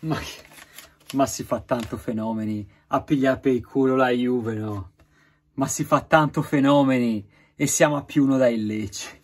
Ma, ma si fa tanto fenomeni a pigliare per il culo la Juve, no? Ma si fa tanto fenomeni e siamo a più uno dai Lecce.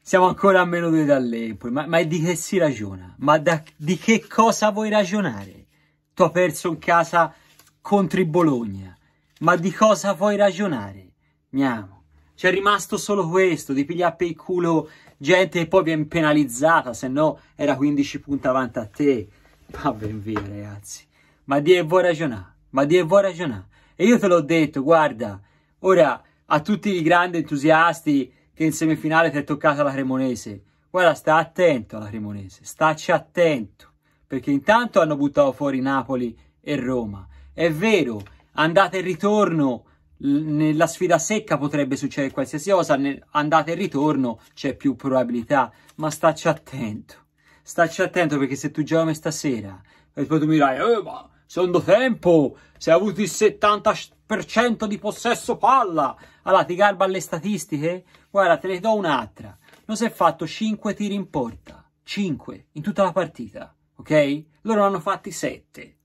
Siamo ancora a meno due dall'Empoli. Ma, ma di che si ragiona? Ma da, di che cosa vuoi ragionare? Tu hai perso in casa contro il Bologna. Ma di cosa vuoi ragionare? Andiamo. C'è rimasto solo questo, di pigliare per il culo gente che poi viene penalizzata, se no era 15 punti avanti a te. Ma ben via, ragazzi. Ma di che vuoi ragionare? Ma di che vuoi ragionare? E io te l'ho detto, guarda, ora a tutti i grandi entusiasti che in semifinale ti è toccata la Cremonese. Guarda, sta attento alla Cremonese, staci attento, perché intanto hanno buttato fuori Napoli e Roma. È vero, andata e ritorno, nella sfida secca potrebbe succedere qualsiasi cosa, andata e ritorno c'è più probabilità, ma staci attento. Staci attento perché se tu giochi stasera e poi tu mi dirai, eh, ma secondo tempo, se hai avuto il 70% di possesso palla, allora ti garba le statistiche? Guarda, te ne do un'altra. Non si è fatto 5 tiri in porta. 5 in tutta la partita. Ok? Loro hanno fatti 7.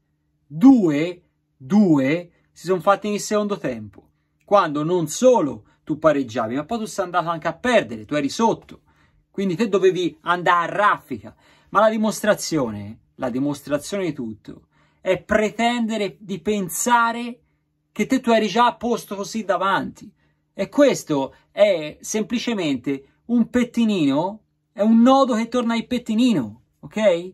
2, 2 si sono fatti nel secondo tempo. Quando non solo tu pareggiavi, ma poi tu sei andato anche a perdere, tu eri sotto. Quindi te dovevi andare a raffica. Ma la dimostrazione, la dimostrazione di tutto, è pretendere di pensare che te tu eri già a posto così davanti. E questo è semplicemente un pettinino, è un nodo che torna al pettinino, ok?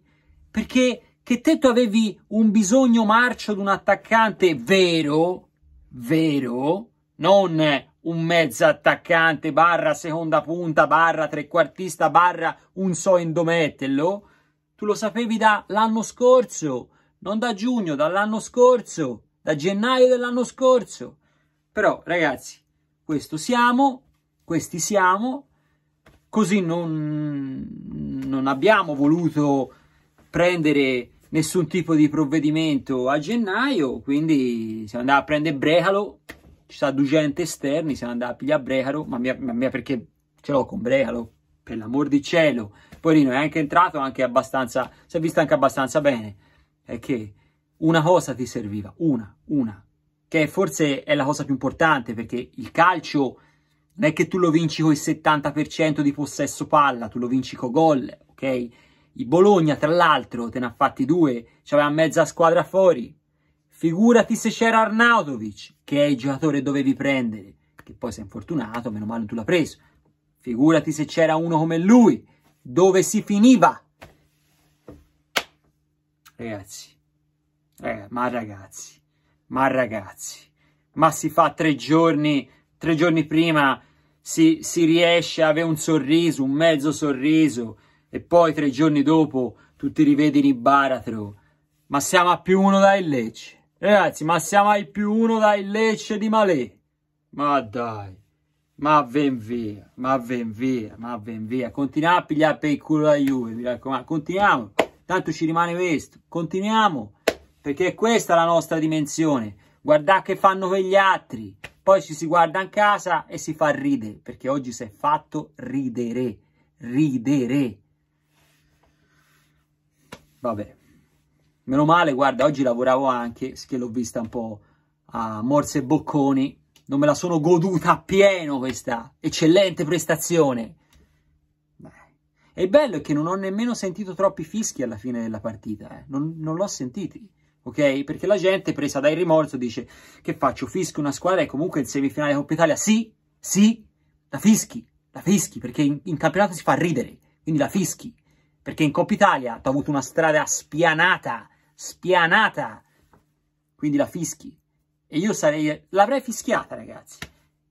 Perché che te tu avevi un bisogno marcio di un attaccante vero, vero, non un mezzo attaccante barra seconda punta barra trequartista barra un so indometterlo, tu lo sapevi dall'anno scorso, non da giugno, dall'anno scorso, da gennaio dell'anno scorso. Però ragazzi, questo siamo, questi siamo, così non, non abbiamo voluto prendere nessun tipo di provvedimento a gennaio, quindi siamo andati a prendere Brecalo, ci sta 200 esterni, siamo andati a pigliare Brecalo, ma mia, ma mia perché ce l'ho con Brecalo, per l'amor di cielo. Porino è anche entrato anche abbastanza, si è visto anche abbastanza bene, è che una cosa ti serviva, una, una, che forse è la cosa più importante perché il calcio non è che tu lo vinci con il 70% di possesso palla, tu lo vinci con gol, ok? Il Bologna, tra l'altro, te ne ha fatti due, c'aveva mezza squadra fuori. Figurati se c'era Arnautovic, che è il giocatore dovevi prendere, che poi sei infortunato, meno male tu l'ha preso. Figurati se c'era uno come lui, dove si finiva. Ragazzi, eh, ma ragazzi, ma ragazzi, ma si fa tre giorni, tre giorni prima si, si riesce a avere un sorriso, un mezzo sorriso, e poi tre giorni dopo tu ti rivedi in baratro. Ma siamo a più uno dai Lecce. Ragazzi, ma siamo a più uno dai Lecce di Malè. Ma dai, ma ven via, ma ven via, ma ven via. Continuiamo a pigliare per il culo la Juve, mi raccomando. Continuiamo, tanto ci rimane questo. Continuiamo, perché questa è la nostra dimensione. Guardate che fanno quegli altri. Poi ci si guarda in casa e si fa ridere, perché oggi si è fatto ridere, ridere. Vabbè, meno male, guarda, oggi lavoravo anche, che l'ho vista un po' a morse e bocconi, non me la sono goduta appieno questa eccellente prestazione. E il bello è che non ho nemmeno sentito troppi fischi alla fine della partita, eh. non, non l'ho sentiti ok? Perché la gente, presa dal rimorso, dice che faccio? Fischi una squadra e comunque in semifinale Coppa Italia? Sì, sì, la fischi, la fischi, perché in, in campionato si fa ridere, quindi la fischi. Perché in Coppa Italia tu hai avuto una strada spianata, spianata, quindi la fischi. E io sarei, l'avrei fischiata, ragazzi.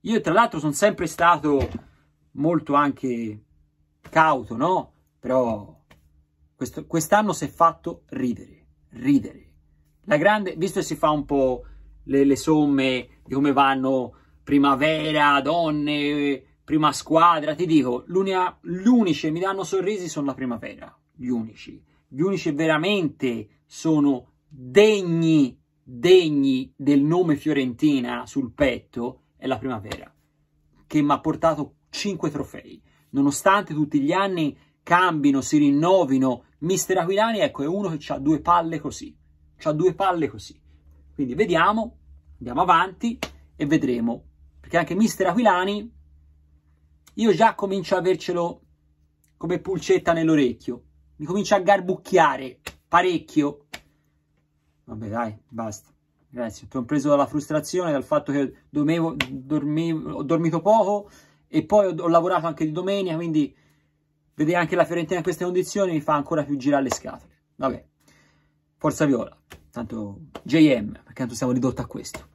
Io tra l'altro sono sempre stato molto anche cauto, no? Però quest'anno si è fatto ridere, ridere. La grande, visto che si fa un po' le, le somme di come vanno primavera, donne, prima squadra, ti dico, unici che mi danno sorrisi sono la primavera, gli unici. Gli unici veramente sono degni, degni del nome Fiorentina sul petto è la primavera, che mi ha portato 5 trofei. Nonostante tutti gli anni cambino, si rinnovino, Mister Aquilani, ecco, è uno che ha due palle così. Ha due palle così. Quindi vediamo, andiamo avanti e vedremo. Perché anche Mister Aquilani, io già comincio a avercelo come pulcetta nell'orecchio. Mi comincia a garbucchiare parecchio. Vabbè, dai, basta. Grazie. Ho preso dalla frustrazione, dal fatto che dormevo, dormivo, ho dormito poco e poi ho, ho lavorato anche di domenica, quindi vedere anche la Fiorentina in queste condizioni mi fa ancora più girare le scatole. Vabbè, forza viola, tanto JM, perché tanto siamo ridotti a questo.